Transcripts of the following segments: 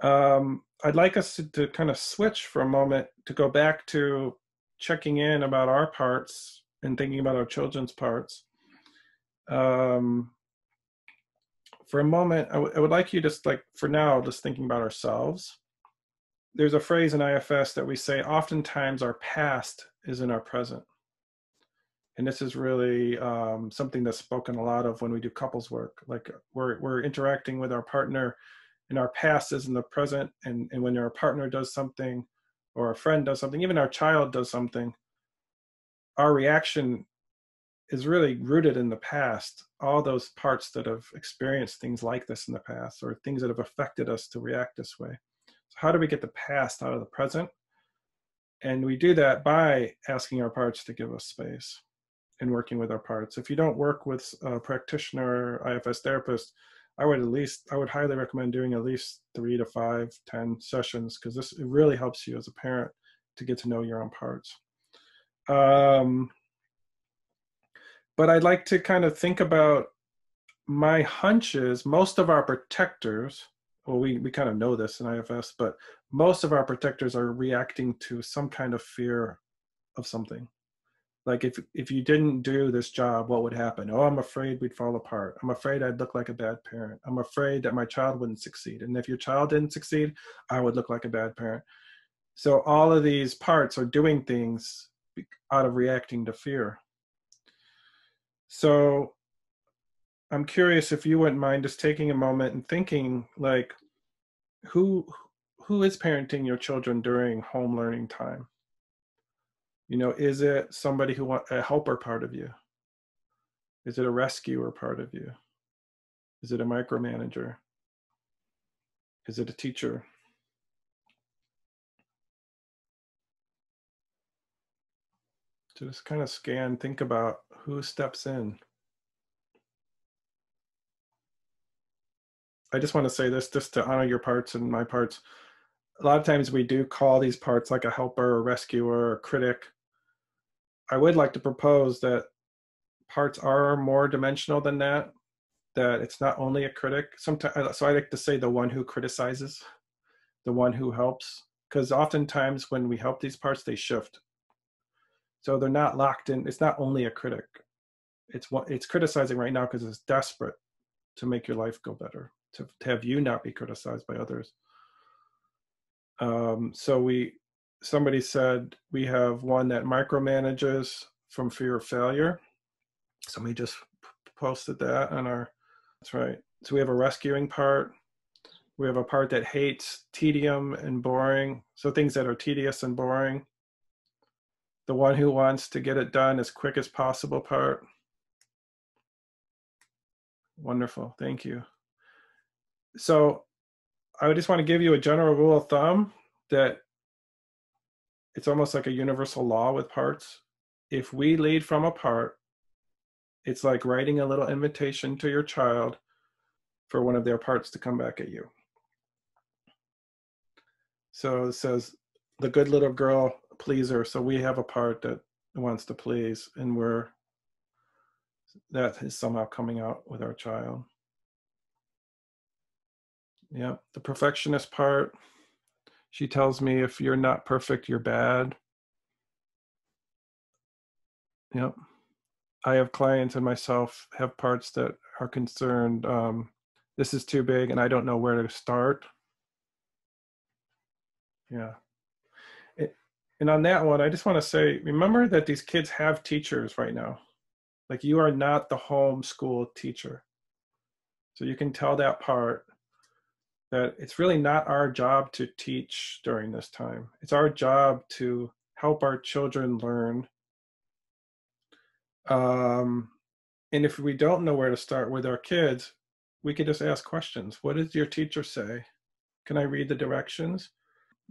Um, I'd like us to, to kind of switch for a moment to go back to checking in about our parts and thinking about our children's parts. Um, for a moment, I, w- I would like you just like for now, just thinking about ourselves. There's a phrase in IFS that we say, oftentimes our past is in our present. And this is really um, something that's spoken a lot of when we do couples work. Like we're, we're interacting with our partner and our past is in the present. And, and when our partner does something or a friend does something, even our child does something, our reaction is really rooted in the past all those parts that have experienced things like this in the past or things that have affected us to react this way so how do we get the past out of the present and we do that by asking our parts to give us space and working with our parts if you don't work with a practitioner ifs therapist i would at least i would highly recommend doing at least three to five ten sessions because this it really helps you as a parent to get to know your own parts um, but I'd like to kind of think about my hunches. Most of our protectors, well, we, we kind of know this in IFS, but most of our protectors are reacting to some kind of fear of something. Like if if you didn't do this job, what would happen? Oh, I'm afraid we'd fall apart. I'm afraid I'd look like a bad parent. I'm afraid that my child wouldn't succeed. And if your child didn't succeed, I would look like a bad parent. So all of these parts are doing things out of reacting to fear. So I'm curious if you wouldn't mind just taking a moment and thinking like who who is parenting your children during home learning time? You know, is it somebody who want a helper part of you? Is it a rescuer part of you? Is it a micromanager? Is it a teacher? To just kind of scan, think about who steps in. I just want to say this just to honor your parts and my parts. A lot of times we do call these parts like a helper, a rescuer, a critic. I would like to propose that parts are more dimensional than that, that it's not only a critic. Sometimes, so I like to say the one who criticizes, the one who helps, because oftentimes when we help these parts, they shift. So they're not locked in. It's not only a critic. It's what it's criticizing right now because it's desperate to make your life go better, to, to have you not be criticized by others. Um, so we, somebody said we have one that micromanages from fear of failure. Somebody just posted that on our. That's right. So we have a rescuing part. We have a part that hates tedium and boring. So things that are tedious and boring the one who wants to get it done as quick as possible part. Wonderful, thank you. So I just want to give you a general rule of thumb that it's almost like a universal law with parts. If we lead from a part, it's like writing a little invitation to your child for one of their parts to come back at you. So it says, the good little girl pleaser. So we have a part that wants to please, and we're that is somehow coming out with our child. Yeah, the perfectionist part. She tells me if you're not perfect, you're bad. Yep. I have clients and myself have parts that are concerned. Um, this is too big, and I don't know where to start. Yeah and on that one, I just want to say, remember that these kids have teachers right now. Like you are not the home school teacher. So you can tell that part that it's really not our job to teach during this time. It's our job to help our children learn. Um, and if we don't know where to start with our kids, we can just ask questions. What does your teacher say? Can I read the directions?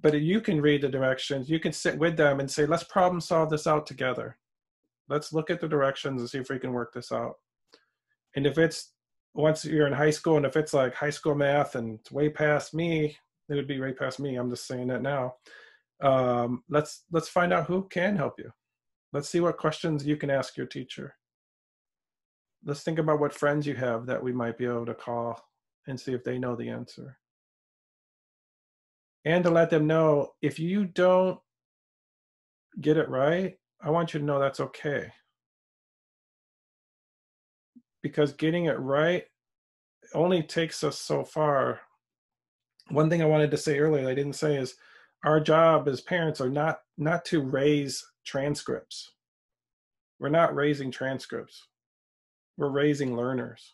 but you can read the directions. You can sit with them and say, let's problem solve this out together. Let's look at the directions and see if we can work this out. And if it's once you're in high school and if it's like high school math and it's way past me, it would be way past me. I'm just saying that now. Um, let's let's find out who can help you. Let's see what questions you can ask your teacher. Let's think about what friends you have that we might be able to call and see if they know the answer. and to let them know if you don't get it right, I want you to know that's okay. Because getting it right only takes us so far. One thing I wanted to say earlier, I didn't say is our job as parents are not not to raise transcripts. We're not raising transcripts. We're raising learners.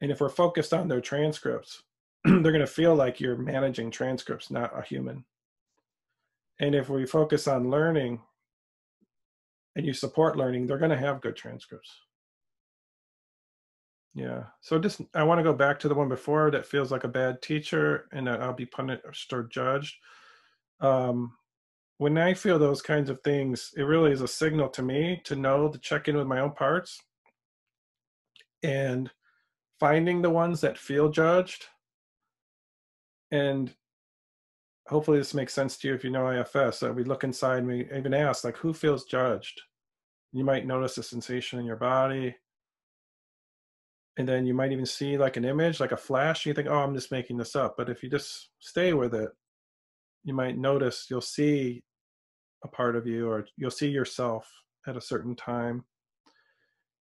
And if we're focused on their transcripts, they're going to feel like you're managing transcripts, not a human. And if we focus on learning and you support learning, they're going to have good transcripts. Yeah. So just I want to go back to the one before that feels like a bad teacher and that I'll be punished or judged. Um, when I feel those kinds of things, it really is a signal to me to know to check in with my own parts and finding the ones that feel judged. And hopefully this makes sense to you if you know IFS. That we look inside and we even ask, like, who feels judged? You might notice a sensation in your body and then you might even see like an image like a flash you think oh i'm just making this up. But if you just stay with it you might notice you'll see a part of you or you'll see yourself at a certain time.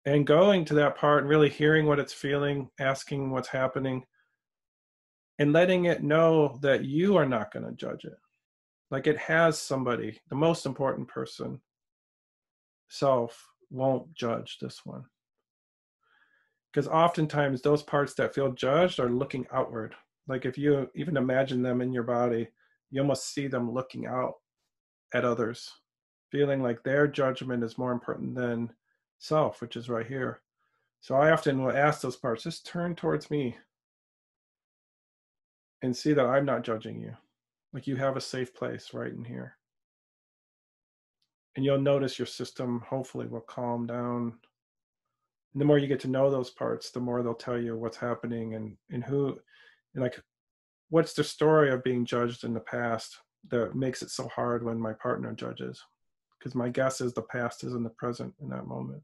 And going to that part and really hearing what it's feeling asking what's happening and letting it know that you are not going to judge it. Like it has somebody the most important person self won't judge this one because oftentimes those parts that feel judged are looking outward. Like if you even imagine them in your body you almost see them looking out at others feeling like their judgment is more important than self which is right here. So i often will ask those parts just turn towards me and see that i'm not judging you. Like you have a safe place right in here. And you'll notice your system hopefully will calm down and the more you get to know those parts the more they'll tell you what's happening and and who and like what's the story of being judged in the past that makes it so hard when my partner judges? Because my guess is the past is in the present in that moment